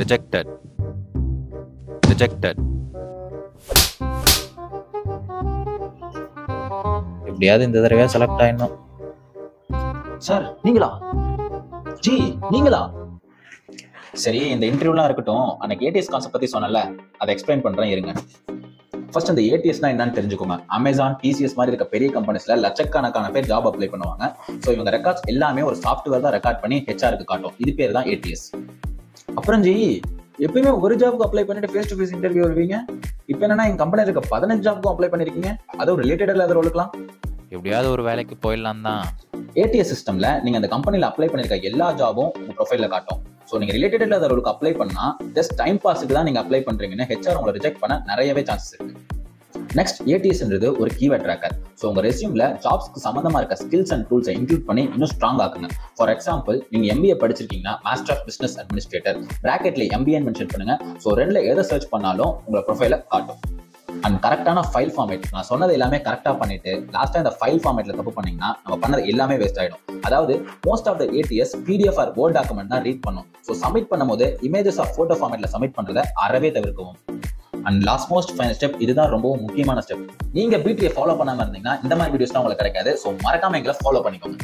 Rejected rejected எப்படியாவது இந்த தடவையா செலக்ட் ஆயிடணும். சார் நீங்களா? ஜி நீங்களா? சரி இந்த இன்டர்வியூலாம் இருக்கட்டும். அன்னைக்கு ஏடிஎஸ் கான்செப்ட் பத்தி சொன்னல அதை எக்ஸ்பிளைன் பண்றேன் இருங்க. ஃபர்ஸ்ட் இந்த ஏடிஎஸ்னா என்னன்னு தெரிஞ்சுக்கோங்க. அமேசான் டிசிஎஸ் மாதிரி இருக்க பெரிய கம்பெனிஸ்ல லட்சக்கணக்கான பேர் ஜாப் அப்ளை பண்ணுவாங்க. ஸோ இவங்க ரெக்கார்ட்ஸ் எல்லாமே ஒரு சாஃப்ட்வேர் தான் ரெக்கார்ட் பண்ணி ஹெச்ஆருக்கு காட்டும். இது பேர் தான் ஏடிஎஸ் அப்புறம் ஜி எப்பயுமே ஒரு ஜாப்க்கு அப்ளை பண்ணிட்டு ஃபேஸ் டு ஃபேஸ் இன்டர்வியூ வருவீங்க. இப்போ என்னன்னா எங்க கம்பெனி இருக்க பதினஞ்சு ஜாப்க்கும் அப்ளை பண்ணிருக்கீங்க. அதுவும் ரிலேட்டட் இல்லாத ரோலுக்குலாம் எப்படியாவது ஒரு வேலைக்கு போயிடலாம் தான். ஏடிஎஸ் சிஸ்டம்ல நீங்க அந்த கம்பெனில அப்ளை பண்ணிருக்க எல்லா ஜாபும் உங்க ப்ரொஃபைல்ல காட்டும். ஸோ நீங்க ரிலேட்டட் இல்லாத ரோலுக்கு அப்ளை பண்ணா ஜஸ்ட் டைம் பாஸுக்கு தான் நீங்க அப்ளை பண்றீங்கன்னு ஹெச்ஆர் உங்களை ரிஜெக்ட் பண்ண நிறையவே சான்சஸ் இருக்கு. நெக்ஸ்ட் ஏடிஎஸ்ன்றது ஒரு கீவேர்ட் ட்ராக்கர் ஸோ உங்க ரெசியூம்ல ஜாப்ஸ்க்கு சம்மந்தமா இருக்க ஸ்கில்ஸ் அண்ட் டூல்ஸை இன்க்ளூட் பண்ணி இன்னும் ஸ்ட்ராங் ஆக்குங்க. ஃபார் எக்ஸாம்பிள் நீங்க எம்பிஏ படிச்சிருக்கீங்கன்னா மாஸ்டர் ஆஃப் பிசினஸ் அட்மினிஸ்ட்ரேட்டர் பிராக்கெட்ல எம்பிஏ மென்ஷன் பண்ணுங்க. ஸோ ரெண்டுல எதை சர்ச் பண்ணாலும் உங்களை ப்ரொஃபைல காட்டும். அண்ட் கரெக்டான ஃபைல் ஃபார்மேட் நான் சொன்னது எல்லாமே கரெக்டாக பண்ணிட்டு லாஸ்ட்டாக இந்த ஃபைல் ஃபார்மேட்டில் தப்பு பண்ணிங்கன்னா நம்ம பண்ணது எல்லாமே வேஸ்ட் ஆகிடும் அதாவது most of the ATS PDF or word document தான் ரீட் பண்ணும். ஸோ சப்மிட் பண்ணும்போது இமேஜஸ் ஆஃப் ஃபோட்டோ ஃபார்மேட்டில் சப்மிட் பண்ணுறத அறவே தவிர்க்கவும். And last most final step இதுதான் ரொம்பவும் முக்கியமான ஸ்டெப் நீங்க பிடிஏ ஃபாலோ பண்ணாம இருந்தீங்கன்னா இந்த மாதிரி வீடியோஸ்லாம் உங்களுக்கு கிடைக்காது. ஸோ மறக்காம எங்களை ஃபாலோ பண்ணிக்கோங்க.